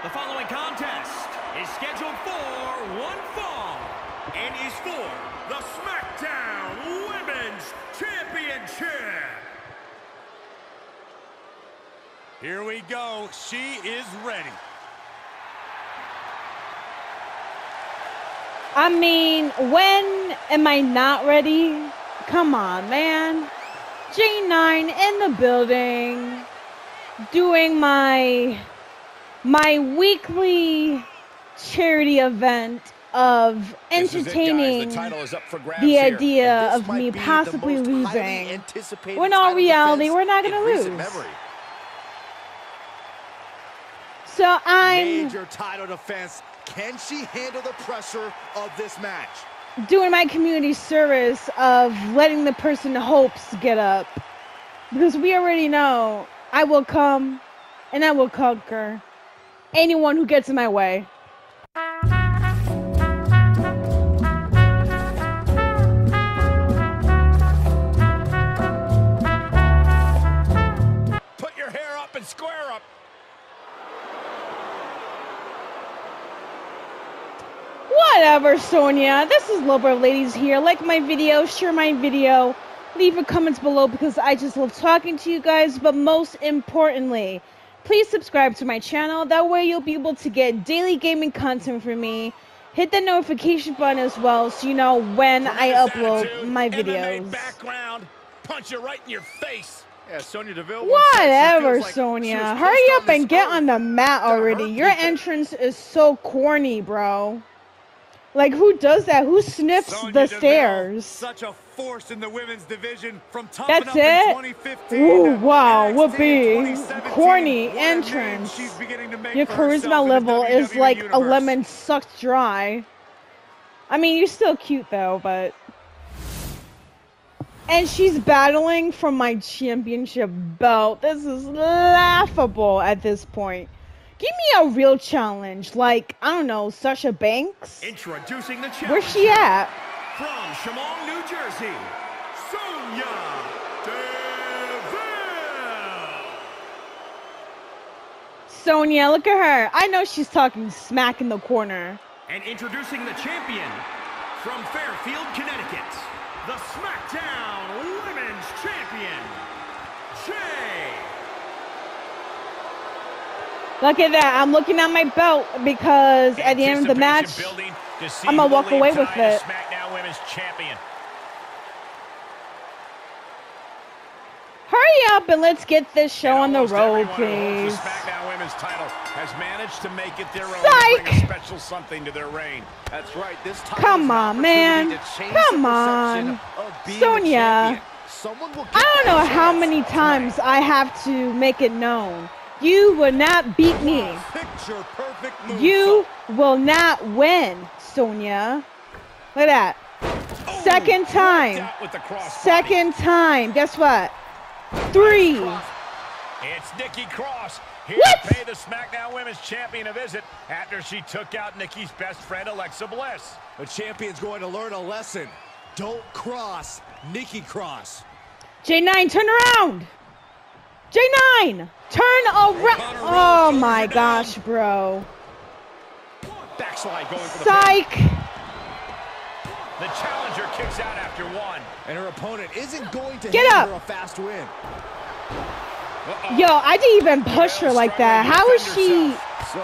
The following contest is scheduled for one fall and is for the SmackDown Women's Championship. Here we go. She is ready. I mean, when am I not ready? Come on, man. J9 in the building, doing my my weekly charity event of entertaining It, the, the idea of me possibly losing. When all reality, we're not gonna lose. So I'm Major title defense. Can she handle the pressure of this match? doing my community service of letting the person hopes get up. Because we already know I will come and I will conquer anyone who gets in my way. Put your hair up and square up. Whatever, Sonya. This is Lover of Ladies here. Like my video, share my video, leave your comments below because I just love talking to you guys. But most importantly, please subscribe to my channel. That way you'll be able to get daily gaming content from me. Hit the notification button as well so you know when I upload attitude, my MMA videos. background. Punch you right in your face. Yeah, Sonya Deville. once said she Whatever, like she Sonya. was Hurry up and get on the mat already. Your people. entrance is so corny, bro. Like, who does that? Who sniffs Sonya the Deville, stairs? Such a force in the women's division from top That's it? 2015 Ooh, wow, whoopee. Corny What a name entrance. she's beginning to make Your charisma level is like a lemon sucked dry. I mean, you're still cute though, but. And she's battling for my championship belt. This is laughable at this point. Give me a real challenge, like, I don't know, Sasha Banks? Introducing the challenger Where's she at? from Shamong, New Jersey, Sonya Deville. Sonya, look at her. I know she's talking smack in the corner. And introducing the champion from Fairfield, Connecticut, the SmackDown Look at that. I'm looking at my belt because at the end of the match, Anticipation building to walk away with it. SmackDown Women's Champion. hurry up and let's get this show on the road, everyone who holds please. The SmackDown Women's title has managed to make it their own Psych! special something to their reign. That's right. This title Come on, man. opportunity to change Come on. of being Sonya. the champion. Someone will get I don't know how many times I have to make it known. You will not beat me. Picture perfect move. You will not win, Sonya. Look at that. Oh, Second time. out with the crossbody. Second time. Guess what? Three. It's Nikki Cross here What? to pay the SmackDown Women's Champion a visit after she took out Nikki's best friend Alexa Bliss. The champion's going to learn a lesson. Don't cross Nikki Cross. J9, turn around. J9, turn around. Oh my gosh, bro. Backslide going for Psych. The challenger kicks out after one. And her opponent isn't going to Get up. her a fast win. Yo, I didn't even push her like that. How is she?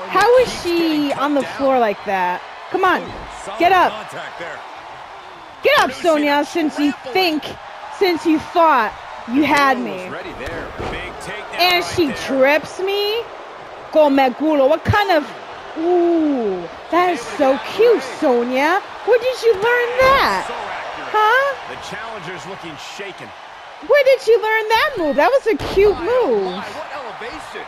How is she on the floor like that? Come on, get up. Get up, Sonya. Since you think, since you thought you had me, and she trips me. Come culo. What kind of? Ooh, that is so cute, Sonya. Where did you learn that? Huh? The challenger's looking shaken. Where did you learn that move? That was a cute move. what elevation.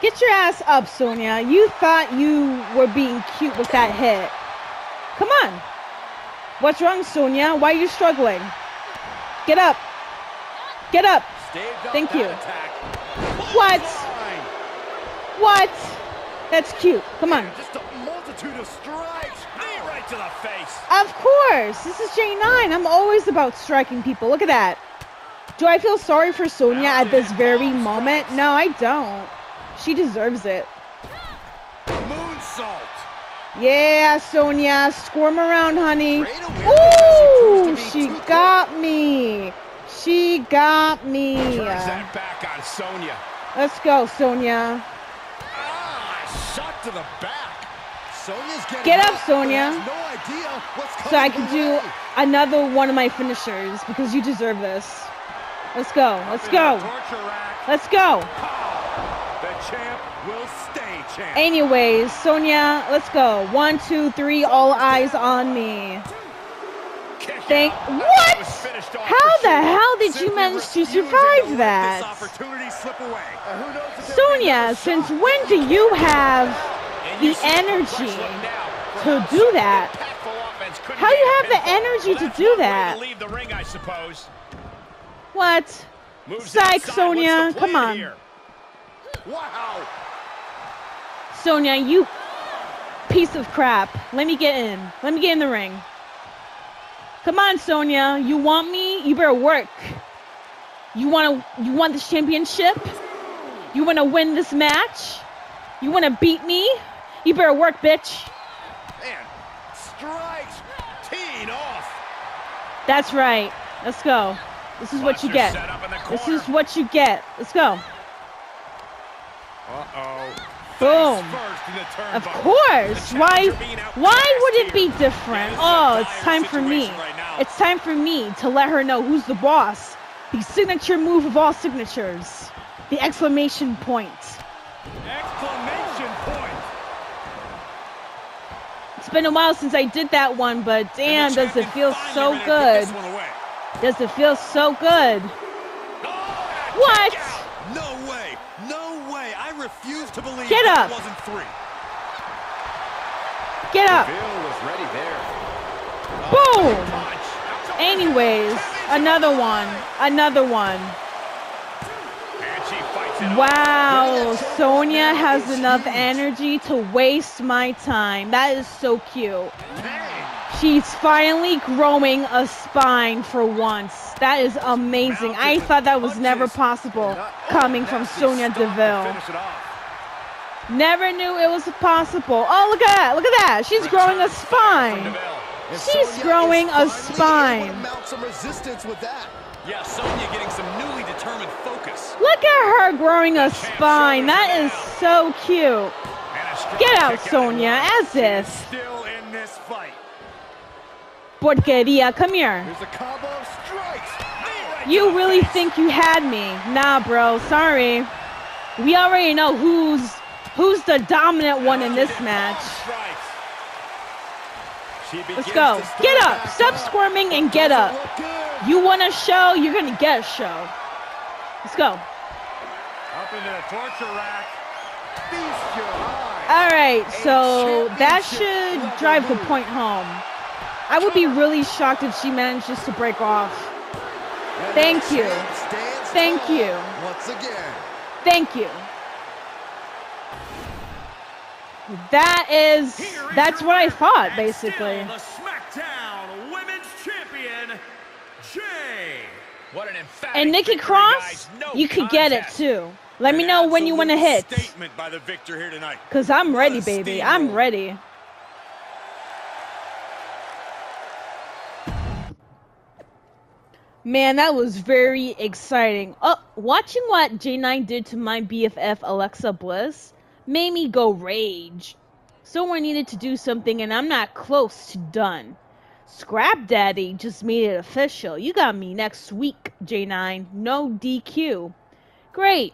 Get your ass up, Sonya. You thought you were being cute with that hit. Come on. What's wrong, Sonya? Why are you struggling? Get up. Get up. Thank you. What? What? That's cute. Come on. Just a multitude of strikes. Knee right to the face. Of course. This is J9. I'm always about striking people. Look at that. Do I feel sorry for Sonya at this very moment? No, I don't. She deserves it. Moonsault. Yeah, Sonya, squirm around, honey. Great awareness as she Ooh, she got me. She got me. Turns that back on Sonya. Let's go, Sonya. Ah, shot to the back. Get up, Sonya. No idea what's coming So I can do another one of my finishers because you deserve this. Let's go. Let's go. Let's go. The champ will stay champ. Anyways, Sonya, let's go. One, two, three, all eyes on me. Thank what? was finished off How the hell did you manage to survive that? Sonya, since when do you have the energy to do that? How do you have the energy to do that? What? Psych. Sonya, come on. Wow. Sonya, you piece of crap. Let me get in. Let me get in the ring. Come on, Sonya. You want me? You better work. You want to you want this championship? You want to win this match? You want to beat me? You better work, bitch. Man, strikes. Off. That's right. Let's go. This is what you get. set up in the This is what you get. Let's go. Uh-oh. Boom. First in the Of course. Why challenger being outclassed why would it be different? This is a Oh, it's time for me. situation right now. It's time for me to let her know who's the boss. The signature move of all signatures. The exclamation point. Exclamation point. It's been a while since I did that one, but damn, does it feel so good. Does it feel so good? What? No way. No way. I refuse to believe Get that up. wasn't three. Get up. Bill was ready there. Boom. Oh, Anyways, another one. Another one. And she fights it Wow, Sonya has enough energy to waste my time. That is so cute. She's finally growing a spine for once. That is amazing. I thought that was never possible coming from Sonya Deville. Finish it off. Never knew it was possible. Oh, look at that. Look at that. She's growing a spine. She's growing a finally able to spine. mount some resistance with that. Yeah, Sonya getting some newly determined focus. Look at her growing a spine. That is so cute. And a strong Get out, Sonya, as if. Still in this fight. Porqueria, come here. Here's a combo. You really think you had me? Nah, bro. Sorry. We already know who's who's the dominant one in this match. Let's go. Get up. Stop squirming and get up. You want a show? You're gonna get a show. Let's go. Up into the torture rack. Feast your eyes. All right. So that should drive the point home. I would be really shocked if she manages to break off. And Thank you. Thank you. Once again. Thank you. That is Here is that's what I thought basically. the SmackDown Women's Champion, Jay. What an And Nikki victory, Cross. No you could get it too. Let me know when you want to hit. Statement by the victor here tonight. Cause I'm ready, baby. I'm steamroll. ready. Man, that was very exciting. Oh, watching what J9 did to my BFF Alexa Bliss made me go rage. Someone needed to do something, and I'm not close to done. Scrap Daddy just made it official. You got me next week, J9. No DQ. Great.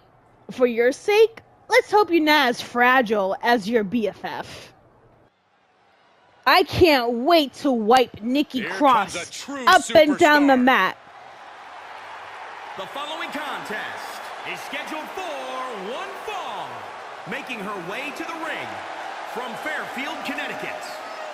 For your sake, let's hope you're not as fragile as your BFF. I can't wait to wipe Nikki Here Cross up and down the mat. The following contest is scheduled for one fall. Making her way to the ring from Fairfield, Connecticut,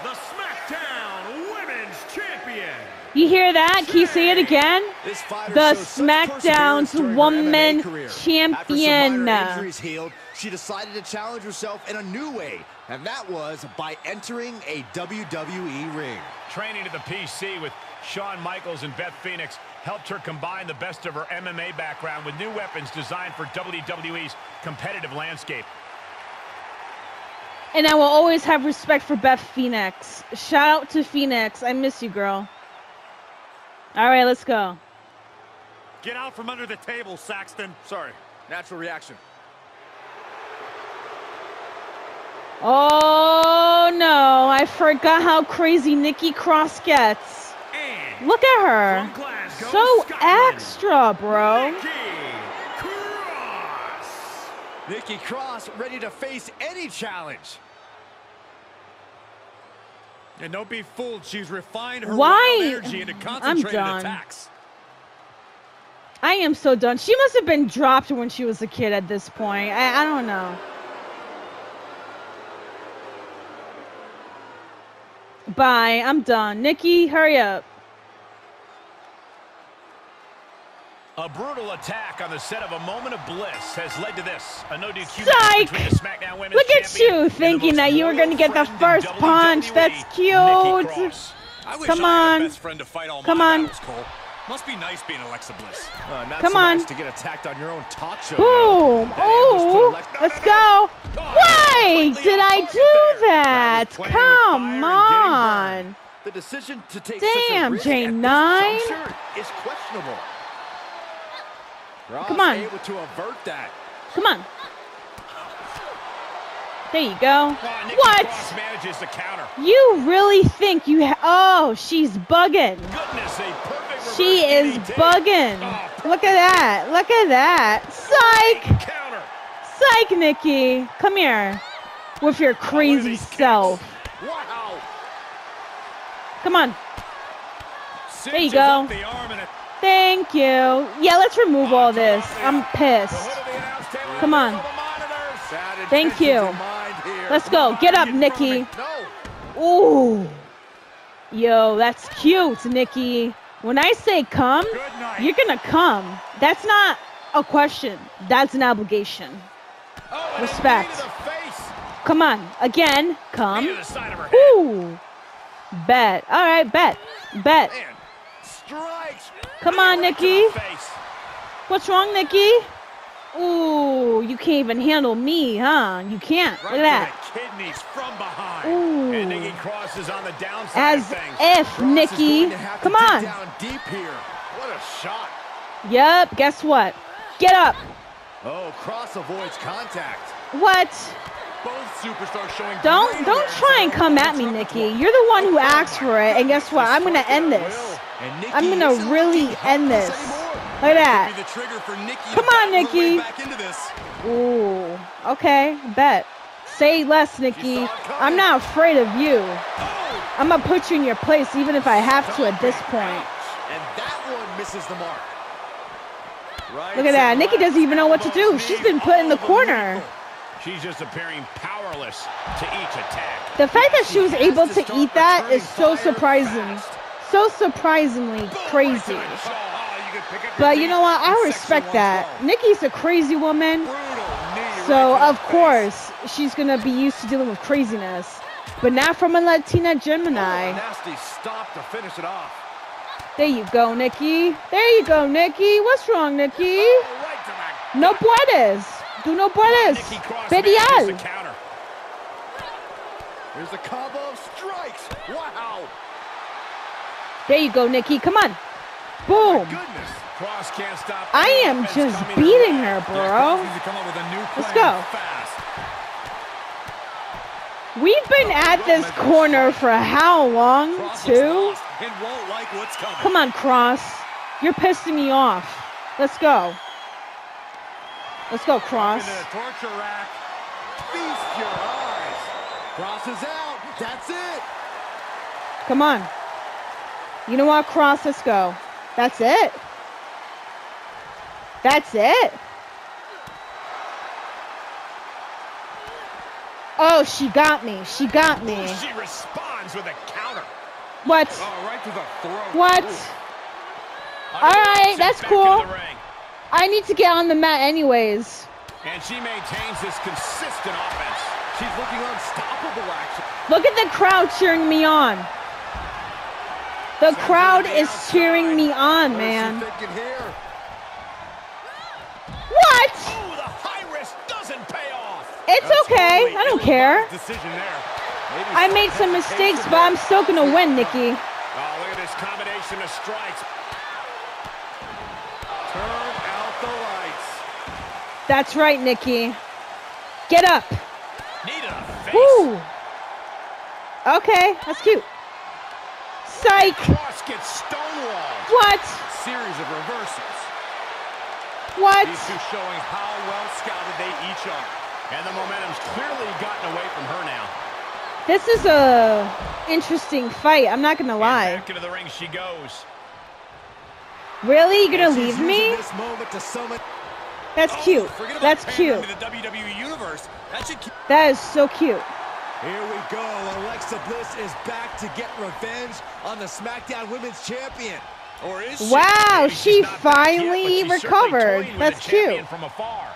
the SmackDown Women's Champion. You hear that? Can you say it again? The showed such SmackDown's perseverance Woman career. Champion. After some minor injuries healed, she decided to challenge herself in a new way, and that was by entering a WWE ring. Training to the PC with Shawn Michaels and Beth Phoenix helped her combine the best of her MMA background with new weapons designed for WWE's competitive landscape. And I will always have respect for Beth Phoenix. Shout out to Phoenix. I miss you, girl. All right, let's go. Get out from under the table, Saxton. Sorry. Natural reaction. Oh no, I forgot how crazy Nikki Cross gets. And Look at her. So Scotland, extra, bro. Nikki Cross. Nikki Cross ready to face any challenge. And don't be fooled. She's refined her Why? energy into concentrated I'm done. attacks. I am so done. She must have been dropped when she was a kid at this point. I, I don't know. Bye. I'm done. Nikki, hurry up. A brutal attack on the set of a moment of bliss has led to this. A no DQ Psych! between the SmackDown Women's Look at Champion you thinking that you were gonna get the first punch. WWE, That's cute. Cross. I wish Come on. a best friend to fight all Come on. battles, Cole. Must be nice being Alexa Bliss. Uh, Come so on. nice to get attacked on your own talk show. Boom. That ambush put Oh, Alexa- let's go. Why did I do that? That was playing with fire Come on. The decision to take Damn, such a risk at J9. is questionable. Ross Come on. able to avert that. Come on. There you go. Oh, What? Cross manages to counter. You really think you ha- Oh, she's bugging. Goodness, She is DDT. bugging. Oh, Look at that. Look at that. Psych. counter. Psych, Nikki. Come here. With your oh, crazy these self. Wow. Come on. Cinches There you go. Up the arm and it- Thank you. Yeah, let's remove all this. I'm pissed. hood of the announce table Come on. on the monitors. Bad Thank you. in mind here. Let's go. Get up, In front of Nikki. Ooh. Yo, that's cute, Nikki. When I say come, you're gonna come. That's not a question. That's an obligation. Respect. knee to the face. Come on. Again, come. the side of her head. Ooh. Bet. All right, bet. Bet. Come on, Nikki. What's wrong, Nikki? Ooh, you can't even handle me, huh? You can't. Look at that. kidneys from behind. And Nikki Ooh. Cross is on the downside As if, Nikki. going to have to Come on. Deep here. What a shot. Yep, guess what? Get up. Oh, Cross avoids contact. What? Both superstars showing Don't don't try and come at me. Nikki. You're the one who asked for it, and guess what? I'm gonna end this. I'm gonna really end this. Look at that. the trigger for Nikki Come on, battle her way Nikki. Back into this. Ooh. Okay, bet. Say less, Nikki. I'm not afraid of you. Oh. I'm gonna put you in your place, even if I have to at this point. And that one misses the mark. Right Look at that. Nikki doesn't even know what to do. She's been put in the corner. She's just appearing powerless to each attack. The fact that she was able to to eat that is so surprising. So surprisingly crazy. Oh, you could pick up your But you know what? I respect that. Nikki's a crazy woman. So to of course she's gonna be used to dealing with craziness, but not from a Latina Oh, Gemini. a nasty stop to finish it off. There you go, Nikki. There you go, Nikki. What's wrong, Nikki? Oh, to No puedes. Tú no puedes. Pedial. Here's the combo of strikes. Wow. There you go, Nikki. Come on. Boom. Oh, goodness. Cross can't stop. I am just beating her, bro. needs to come up with a new Let's go. Fast. We've been oh, at this corner for how long, too? lost and won't like. Come on, Cross. You're pissing me off. Let's go. Let's go, Cross. Into the torture rack. Feast your eyes. Cross is out. That's it. Come on. You know what, Cross? Let's go. That's it. That's it. Oh, she got me. She got me. She responds with a counter. What? Oh, right to the throat. What? All right, that's cool. I need to get on the mat anyways. And she maintains this consistent offense. She's looking unstoppable, actually. Look at the crowd cheering me on. The crowd is cheering me on, What is she man. What? The high risk doesn't pay off. It's okay. I don't care. I made some mistakes, but I'm still gonna win, Nikki. Oh, look at this combination of strikes. Turn out the lights. That's right, Nikki. Get up. To. Woo. Okay, that's cute. Cross gets stonewalled. What? Series of reversals. What? These two showing how well scouted they each are. And the momentum's clearly gotten away from her now. This is a interesting fight. I'm not gonna And lie. back into the ring she goes. Really? You're gonna leave me? using This moment to summon That's Oh, cute. That's cute. To the WWE Universe. That should keep That is so cute. Here we go. Alexa Bliss is back to get revenge on the SmackDown Women's Champion. Or is she? Wow, she yet, finally certainly recovered. That's cute. From afar.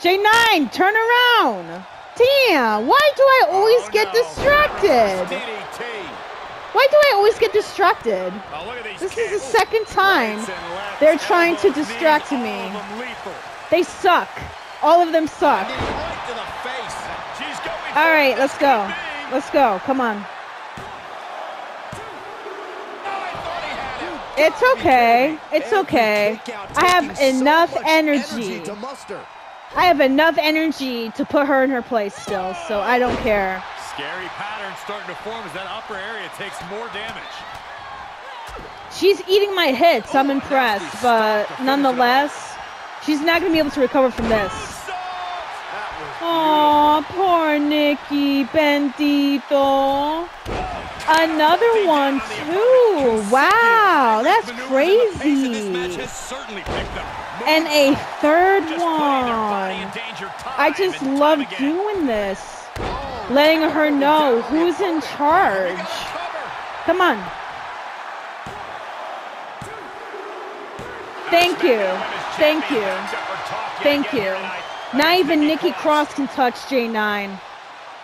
J9, turn around. Damn, why do I always Oh, get no. distracted? Why do I always get distracted? Oh, look at these This is the second time they're trying to distract me. all of them lethal. They suck. All of them suck. Knee right to the face. She's going All for it. right, let's go. Let's go. Come on. It's okay. It's okay. I have enough energy. I have enough energy to put her in her place still, so I don't care. Scary pattern starting to form as that upper area takes more damage. She's eating my hits. I'm oh, impressed, but nonetheless, she's not gonna be able to recover from this. Aw, poor Nikki Bendito. Another one too. Wow, that's crazy. And a third one. I just love doing this. Letting her know who's in charge. Come on. Thank you. Thank you. Thank you. Not even Nikki Cross can touch J9.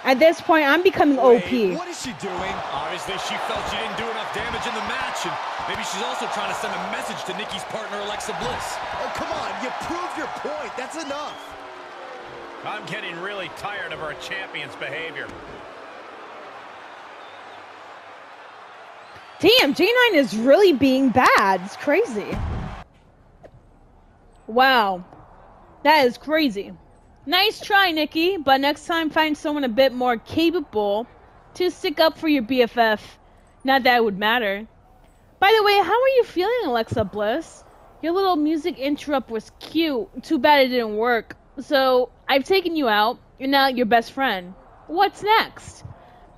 At this point, I'm becoming Wait, OP. what is she doing? Obviously, she felt she didn't do enough damage in the match, and maybe she's also trying to send a message to Nikki's partner, Alexa Bliss. Oh, come on. You proved your point. That's enough. I'm getting really tired of our champion's behavior. Damn, J9 is really being bad. It's crazy. Wow. That is crazy. Nice try, Nikki, but next time find someone a bit more capable to stick up for your BFF. Not that it would matter. By the way, how are you feeling, Alexa Bliss? Your little music interrupt was cute. Too bad it didn't work. So, I've taken you out. You're now your best friend. What's next?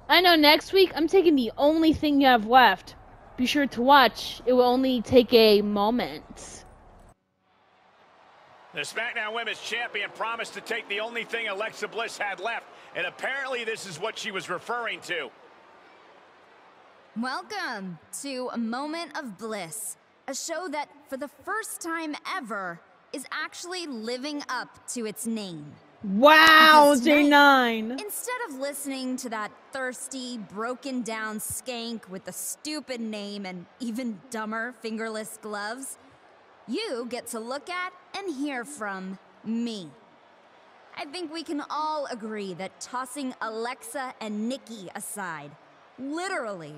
I know next week I'm taking the only thing you have left. Be sure to watch. It will only take a moment. The SmackDown Women's Champion promised to take the only thing Alexa Bliss had left, and apparently this is what she was referring to. Welcome to A Moment of Bliss, a show that, for the first time ever, is actually living up to its name. Wow, Because J9. Instead of listening to that thirsty, broken down skank with the stupid name and even dumber fingerless gloves, you get to look at and hear from me. I think we can all agree that tossing Alexa and Nikki aside, literally,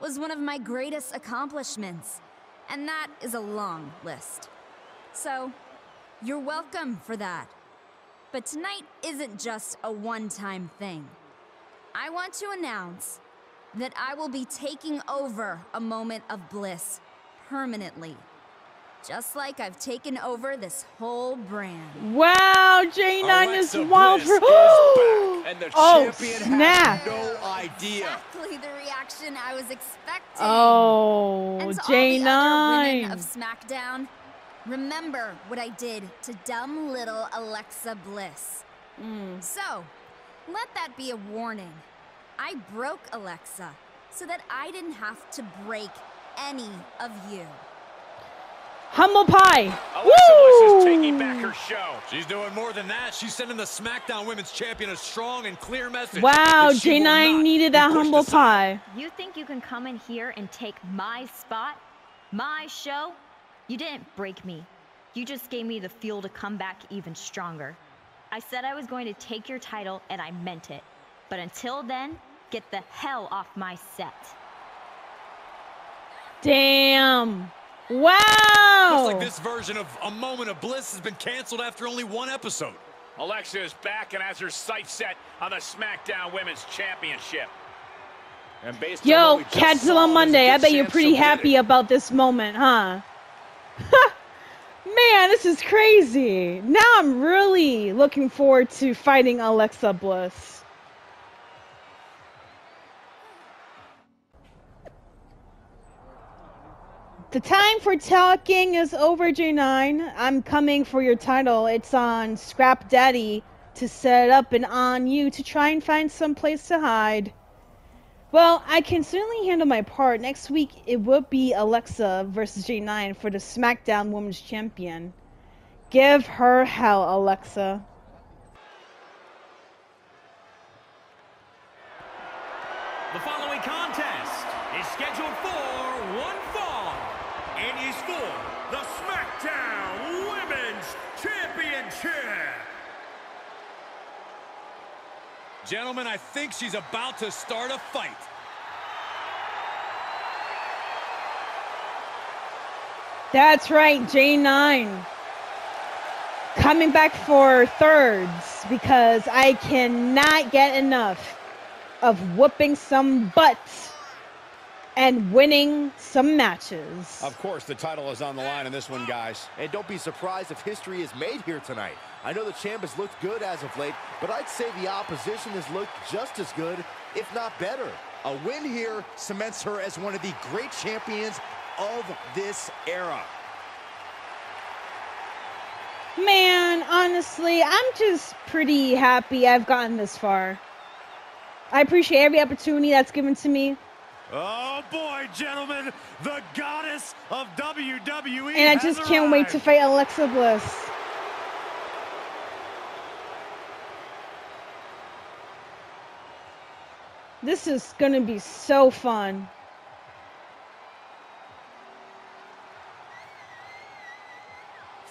was one of my greatest accomplishments. And that is a long list. So, you're welcome for that. But tonight isn't just a one time thing. I want to announce that I will be taking over a moment of bliss permanently. Just like I've taken over this whole brand. Wow, J9 is wild for. is back, and the oh, champion snap. has no idea. Exactly the reaction I was expecting. Oh, and to all the women of SmackDown, remember what I did to dumb little Alexa Bliss. Mm. So, let that be a warning. I broke Alexa so that I didn't have to break any of you. Humble pie. Alexa Bliss is taking back her show. She's doing more than that. She's sending the SmackDown Women's Champion a strong and clear message. Wow, that she will J9 needed that humble pie. You think you can come in here and take my spot? My show? You didn't break me. You just gave me the fuel to come back even stronger. I said I was going to take your title, and I meant it. But until then, get the hell off my set. Damn. Wow. Looks like this version of A Moment of Bliss has been canceled after only one episode. Alexa is back and has her sights set on the SmackDown Women's Championship. And based on Yo, what we saw, on Monday. I bet you're pretty happy it. about this moment, huh? Man, this is crazy. Now I'm really looking forward to fighting Alexa Bliss. The time for talking is over, J9. I'm coming for your title. It's on Scrap Daddy to set up and on you to try and find some place to hide. Well, I can certainly handle my part. Next week it will be Alexa versus J9 for the SmackDown Women's Champion. Give her hell, Alexa. Gentlemen, I think she's about to start a fight. That's right, J9. Coming back for thirds because I cannot get enough of whooping some butts and winning some matches. Of course, the title is on the line in this one, guys. And don't be surprised if history is made here tonight. I know the champ has looked good as of late, but I'd say the opposition has looked just as good, if not better. A win here cements her as one of the great champions of this era. Man, honestly, I'm just pretty happy I've gotten this far. I appreciate every opportunity that's given to me, Oh boy, gentlemen, the goddess of WWE. and I just can't wait to fight Alexa Bliss. This is gonna be so fun.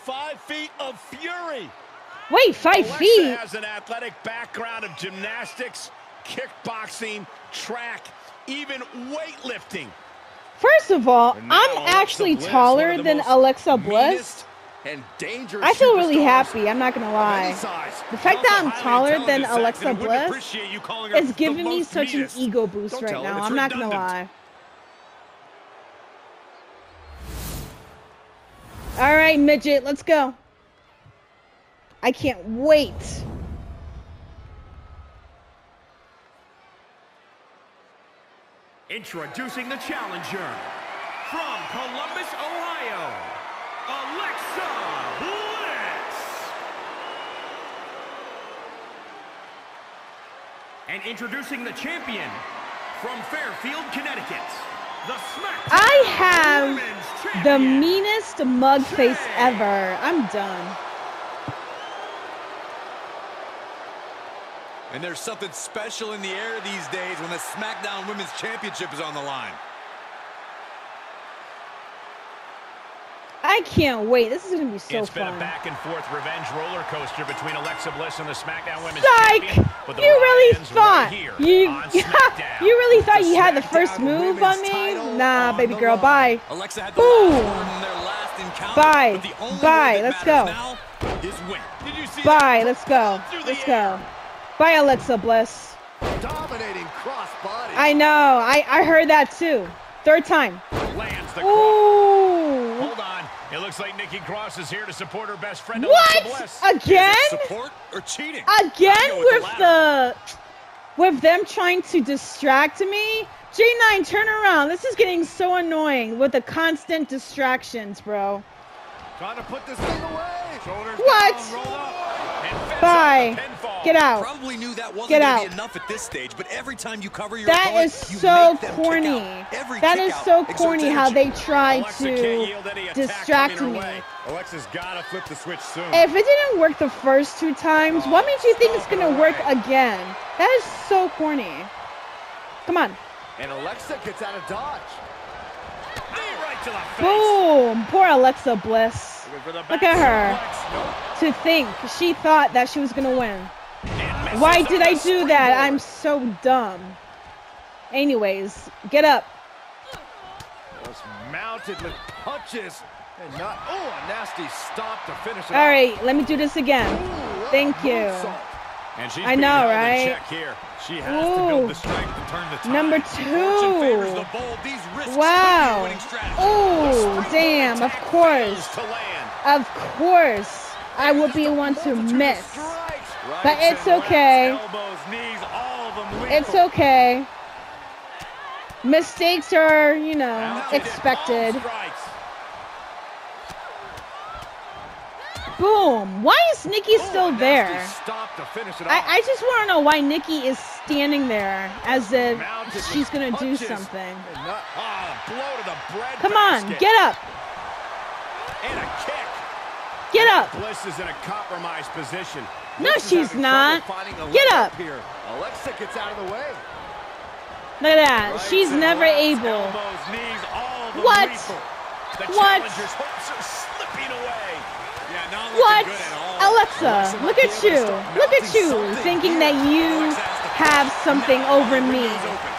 Five feet of fury. Wait, five Alexa feet? has an athletic background of gymnastics, kickboxing, track, even weightlifting. First of all, I'm actually Bliss, taller than Alexa Bliss. And dangerous I feel really happy, I'm not gonna lie. The fact that I'm taller than Alexa Saxton, and wouldn't Bliss is giving me such an ego boost Don't right now. I'm not gonna lie. All right, midget, let's go. I can't wait. Introducing the challenger from Columbus, Ohio, Alexa Bliss. And introducing the champion from Fairfield, Connecticut, the SmackDown I have the meanest mug face ever. I'm done. And there's something special in the air these days when the SmackDown Women's Championship is on the line. I can't wait. This is gonna be so fun. it's been a back and forth revenge roller coaster between Alexa Bliss and the SmackDown Women's Psych! Champion. But the You really thought right you you really thought you had the first move on me? Nah, on baby girl, line. bye. Alexa had the Boom. last in their last encounter. Bye. Bye. Let's go. is win. Did you see Bye. Let's go. Let's go. Bye, Alexa Bliss. Dominating crossbody. I know. I I heard that too. Third time. Lands. Ooh. Hold on. It looks like Nikki Cross is here to support her best friend, What? Again? Support or cheating? Again with with the the with them trying to distract me? J9, turn around. This is getting so annoying with the constant distractions, bro. Trying to put this thing away. Shoulders What? down, Bye. out the pinfall. Get out. Probably knew that wasn't Get out. be enough at this stage, but every time you cover your That opponent, is so corny. That is so corny how they try Alexa to yield any attack distract me. Alexa's got to flip the switch soon. If it didn't work the first two times, what makes you think it's gonna work again? That is so corny. Come on. And Alexa gets out of dodge. Right to the face. Boom. Poor Alexa Bliss. Looking for the Look at her. To think she thought that she was gonna win. Why did I do that? I'm so dumb. Anyways, get up. Was mounted with punches and not. Oh, a nasty stop to finish it. All off. let me do this again. Thank you. And she's I know, right? check here. She has to build Ooh. the strength to turn the tide. Number two. the bold. These risks could be a Wow. Oh, damn, of course. Of course. I would be one to miss. But it's okay. It's okay. Mistakes are, you know, expected. Boom. Why is Nikki still there? I. I just want to know why Nikki is standing there as if she's going to do something. Come on, get up. And a kick. Get up. Bliss is in a compromised position. No, Bliss she's not. trouble finding a Get up. Here. Alexa gets out of the way. Look at that. Rights She's never lefts, able. Elbows, knees, What? The What? challenger's hopes are slipping away. Yeah, not What? good at all. Alexa, look at you. Look at you thinking that you have something over me.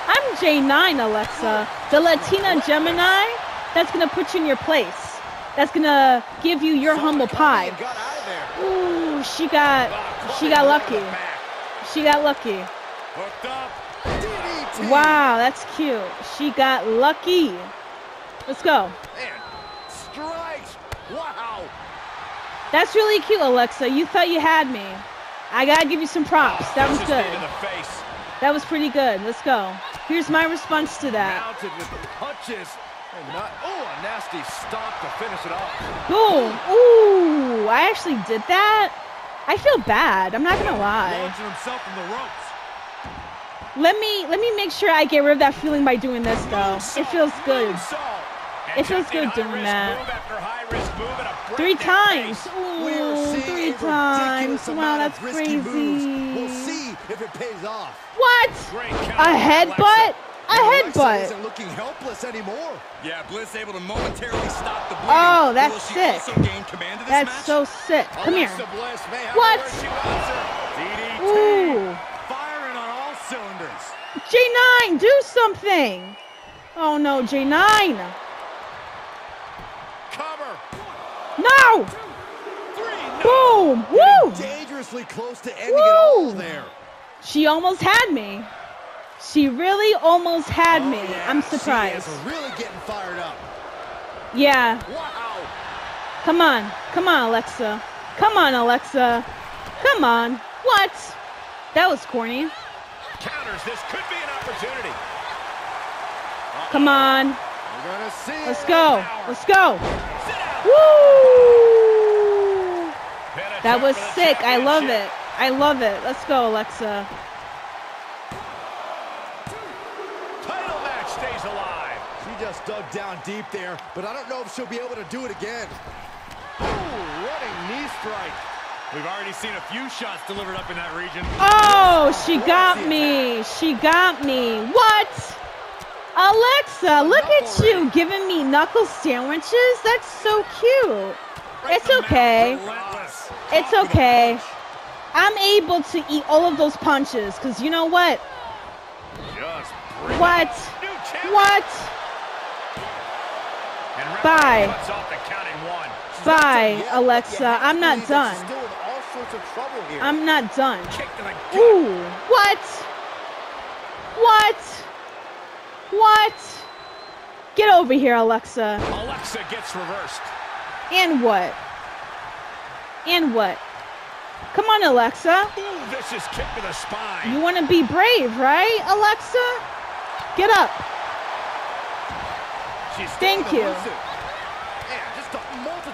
I'm J9, Alexa, the Latina Gemini that's going to put you in your place. That's going to give you your humble pie. And got out of there. Ooh, she got she got lucky. She got lucky. Hooked up. DDT. Wow, that's cute. She got lucky. Let's go. Wow. That's really cute, Alexa. You thought you had me. I gotta give you some props. That was good. to the face. That was pretty good. Let's go. Here's my response to that. Not. Oh, a nasty stop to finish it off. Boom. Ooh, I actually did that. I feel bad. I'm not lie. From the ropes. Let me let me make sure I get rid of that feeling by doing this though. It feels good. It feels good doing that. Move after high-risk move and a Three times. Ooh, three times. Wow, that's moves. We'll crazy. see if it pays off. What? A headbutt? A Alexa headbutt. isn't looking helpless anymore. Yeah, Bliss able to momentarily stop the bleeding. Oh, that's sick. gain command of this That's match? so sick. Come here. Bliss may have What? her where she wants her. DDT. Ooh. Firing on all cylinders. J9, do something. Oh no, J9. Cover. No. Three. No. Boom. Woo. Dangerously close to ending it all there. She almost had me. She really almost had oh, me. Oh, yeah. I'm She surprised. is really getting fired up. Yeah. Wow. Come on. Come on, Alexa. Come on, Alexa. Come on. What? That was corny. Counters. This could be an opportunity. Come on. Let's go. Let's go. Woo! That was sick. I love it. I love it. Let's go, Alexa. Just dug down deep there, but I don't know if she'll be able to do it again. Ooh, running knee strike. We've already seen a few shots delivered up in that region. Oh, she got me. She got me. What? Alexa, look at you giving me knuckle sandwiches. That's so cute. It's okay. It's okay. I'm able to eat all of those punches because you know what? Just bring What? New. What? Yeah, but Alexa. you have to I'm not believe that she's done. Still in all sorts of trouble here. I'm not done. Kick to the gut. Ooh, what? What? What? Get over here, Alexa. Alexa gets reversed. And what? And what? Come on, Alexa. Ooh, vicious kick to the spine. You want to be brave, right, Alexa? Get up. She's Thank you.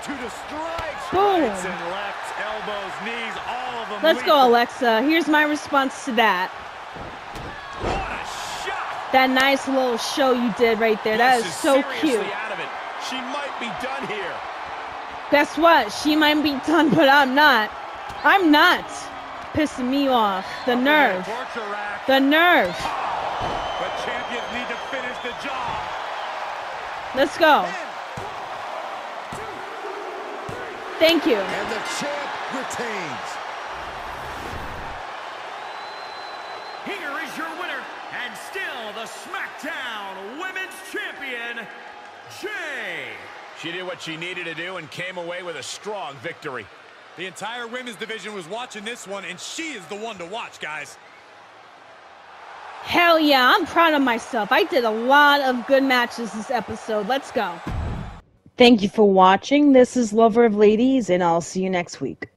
Elusive. Man, just a multitude of strikes. Boom. Rights and lefts, elbows, knees, all of them. Let's go. Alexa. Here's my response to that. What a shot. That nice little show you did right there. That is so cute. out of it. She might be done here. Guess what? She might be done, but I'm not. I'm not. Pissing me off. The nerve. The nerve. Ah. But champions need to finish the job. Let's go. Thank you. And the champ retains. Here is your winner, and still the SmackDown Women's Champion, Jay. She did what she needed to do and came away with a strong victory. The entire women's division was watching this one, and she is the one to watch, guys. Hell yeah, I'm proud of myself. I did a lot of good matches this episode. Let's go. Thank you for watching. This is Lover of Ladies, and I'll see you next week.